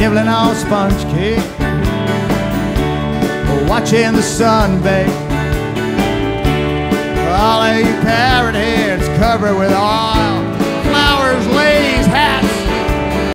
nibbling on sponge cake, watching the sun bake. All of you parrot heads covered with oil.